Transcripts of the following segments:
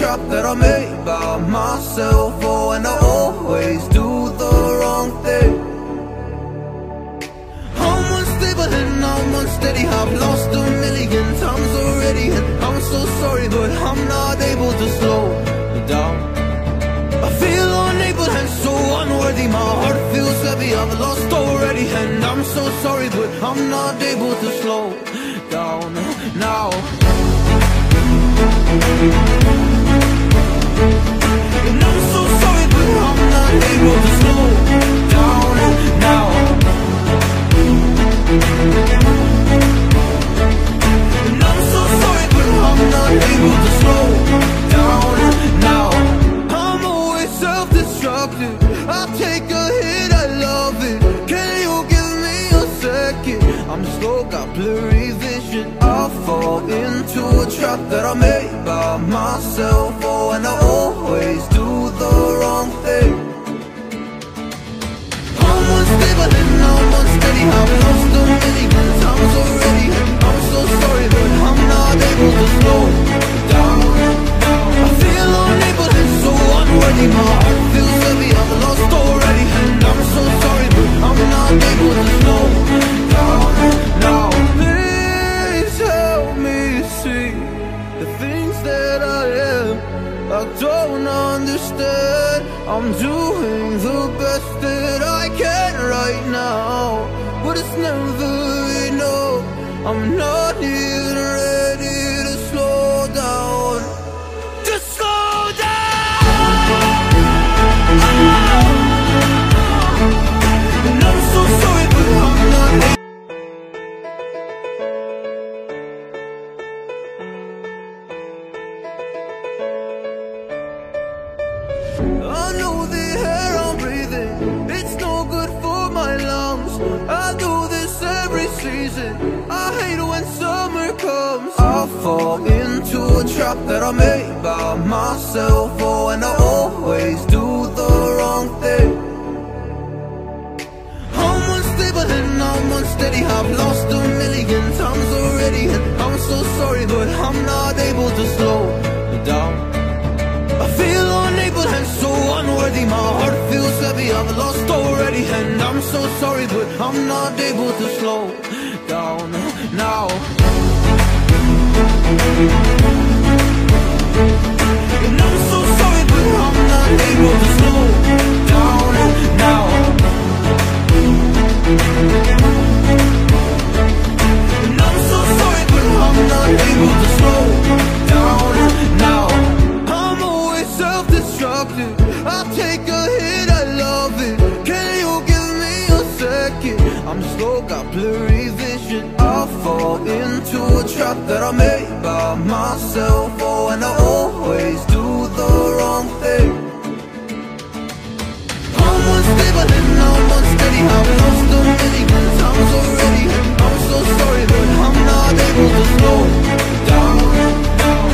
trap that I made by myself. Oh, and I always do the wrong thing. I'm unstable and I'm unsteady. I've lost a million times already, and I'm so sorry, but I'm not able to slow down. I feel unable and so unworthy My heart feels heavy, I've lost already And I'm so sorry, but I'm not able to slow down now And I'm able to slow down now I'm so sorry, but I'm not able to slow down now. I'm always self-destructive. I take a hit, I love it. Can you give me a second? I'm slow, got blurry vision. I fall into a trap that I made by myself. Oh, and I always do the wrong thing. I am so sorry but I'm not able to know. Please help me see the things that I am. I don't understand I'm doing the best that I can right now But it's never enough I'm not trap that I made by myself. Oh, and I always do the wrong thing. I'm unstable and I'm unsteady. I've lost a million times already, and I'm so sorry, but I'm not able to slow down. I feel unable and so unworthy My heart feels heavy, I've lost already And I'm so sorry, but I'm not able to slow down now And Down now I'm so sorry, but I'm not able to slow down now. I'm always self-destructive. I take a hit, I love it. Can you give me a second? I'm slow, got blurry vision. I fall into a trap that I made by myself. Oh, and I always do the wrong thing. I'm so sorry but I'm not able to slow down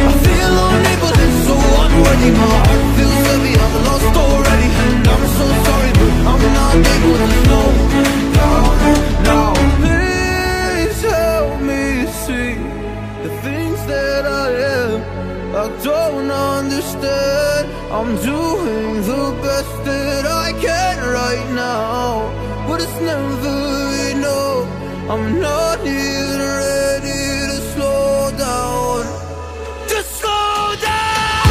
I feel unable so unworthy My heart feels heavy, I've lost already And I'm so sorry but I'm not able to slow down now Please help me see the things that I am I don't understand I'm doing the best that I can right now But it's never I'm not even ready to slow down Just slow down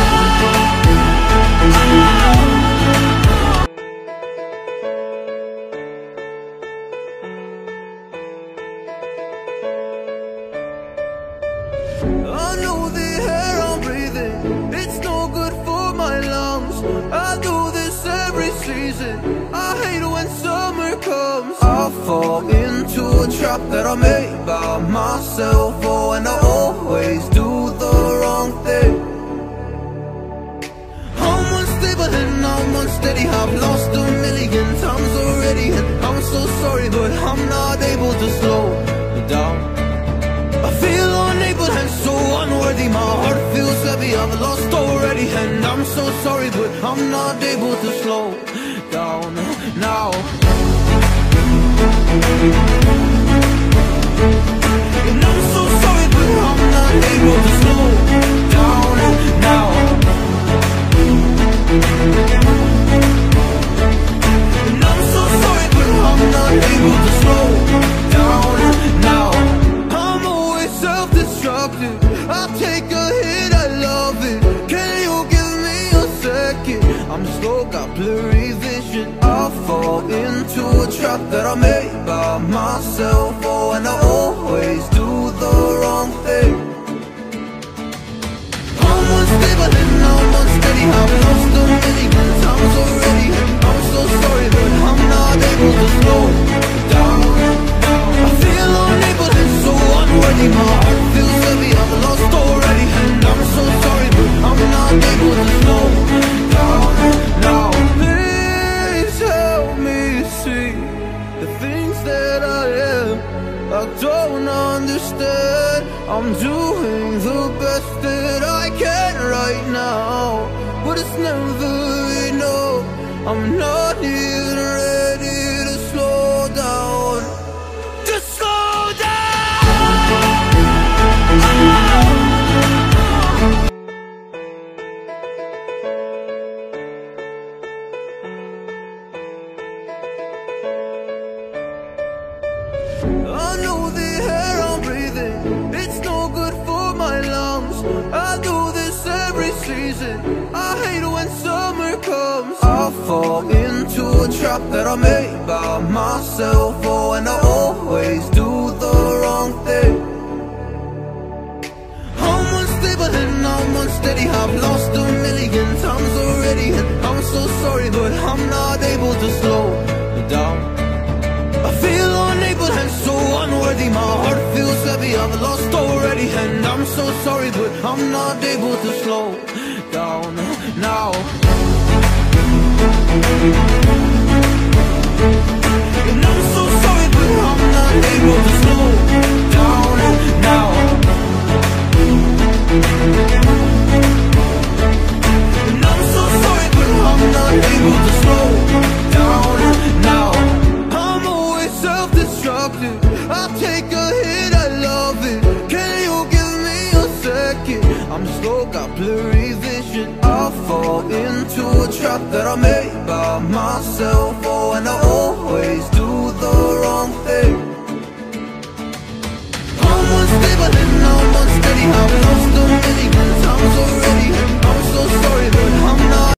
I know the air I'm breathing, it's no good for my lungs. I do this every season. I hate when summer comes. I fall a trap that I made by myself. Oh, and I always do the wrong thing. I'm unstable and I'm unsteady. I've lost a million times already, and I'm so sorry, but I'm not able to slow down. I feel unable and so unworthy My heart feels heavy, I've lost already And I'm so sorry, but I'm not able to slow down now. And I take a hit, I love it. Can you give me a second? I'm slow, got blurry vision. I fall into a trap that I made by myself. Oh, and I always do the wrong thing. I'm unstable and I'm unsteady I've lost a million times already I'm so sorry but I'm not able to slow down I feel unable and so unworthy My heart right now But it's never enough. I'm not even every season. I hate when summer comes. I fall into a trap that I made by myself. Oh, and I always do the wrong thing. I'm unstable and I'm unsteady. I've lost a million times already, and I'm so sorry, but I'm not able to slow down. I feel unable and so unworthy My heart feels heavy, I've lost already And I'm so sorry, but I'm not able to slow down now trap that I made by myself. Oh, and I always